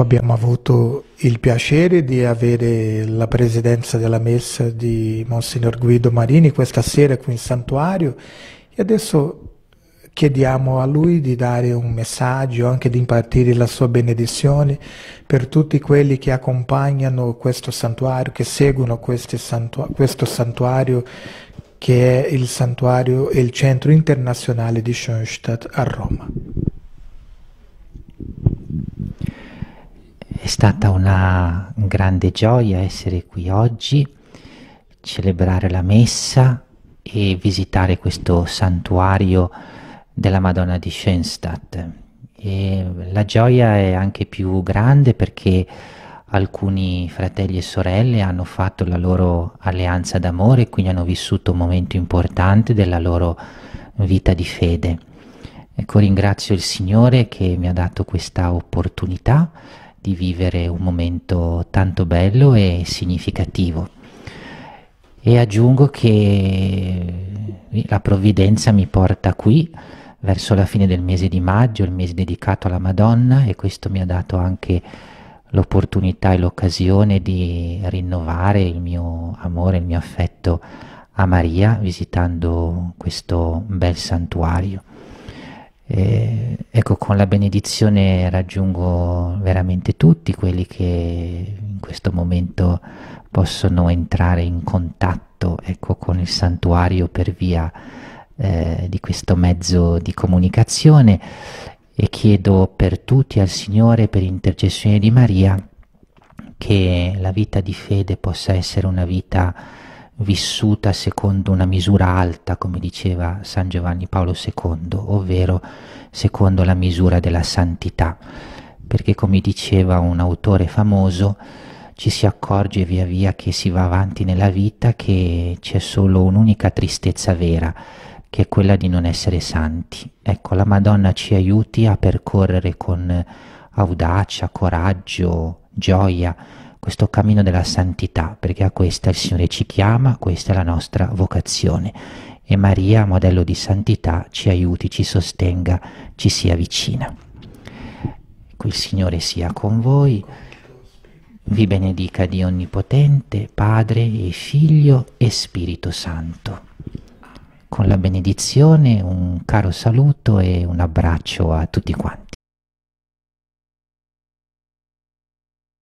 Abbiamo avuto il piacere di avere la presidenza della messa di Monsignor Guido Marini questa sera qui in santuario e adesso chiediamo a lui di dare un messaggio, anche di impartire la sua benedizione per tutti quelli che accompagnano questo santuario, che seguono santu questo santuario che è il santuario e il centro internazionale di Schoenstatt a Roma. Stata una grande gioia essere qui oggi, celebrare la messa e visitare questo santuario della Madonna di Schoenstatt. E la gioia è anche più grande perché alcuni fratelli e sorelle hanno fatto la loro alleanza d'amore quindi hanno vissuto un momento importante della loro vita di fede. Ecco, ringrazio il Signore che mi ha dato questa opportunità di vivere un momento tanto bello e significativo. E aggiungo che la provvidenza mi porta qui verso la fine del mese di maggio, il mese dedicato alla Madonna, e questo mi ha dato anche l'opportunità e l'occasione di rinnovare il mio amore, il mio affetto a Maria visitando questo bel santuario. E, ecco, con la benedizione raggiungo veramente tutti quelli che in questo momento possono entrare in contatto ecco, con il santuario per via eh, di questo mezzo di comunicazione. E chiedo per tutti al Signore, per intercessione di Maria, che la vita di fede possa essere una vita vissuta secondo una misura alta, come diceva San Giovanni Paolo II, ovvero secondo la misura della santità, perché come diceva un autore famoso, ci si accorge via via che si va avanti nella vita che c'è solo un'unica tristezza vera, che è quella di non essere santi. Ecco, la Madonna ci aiuti a percorrere con audacia, coraggio, gioia, questo cammino della santità, perché a questa il Signore ci chiama, questa è la nostra vocazione. E Maria, modello di santità, ci aiuti, ci sostenga, ci sia vicina. Ecco, il Signore sia con voi, vi benedica Dio Onnipotente, Padre e Figlio e Spirito Santo. Con la benedizione un caro saluto e un abbraccio a tutti quanti.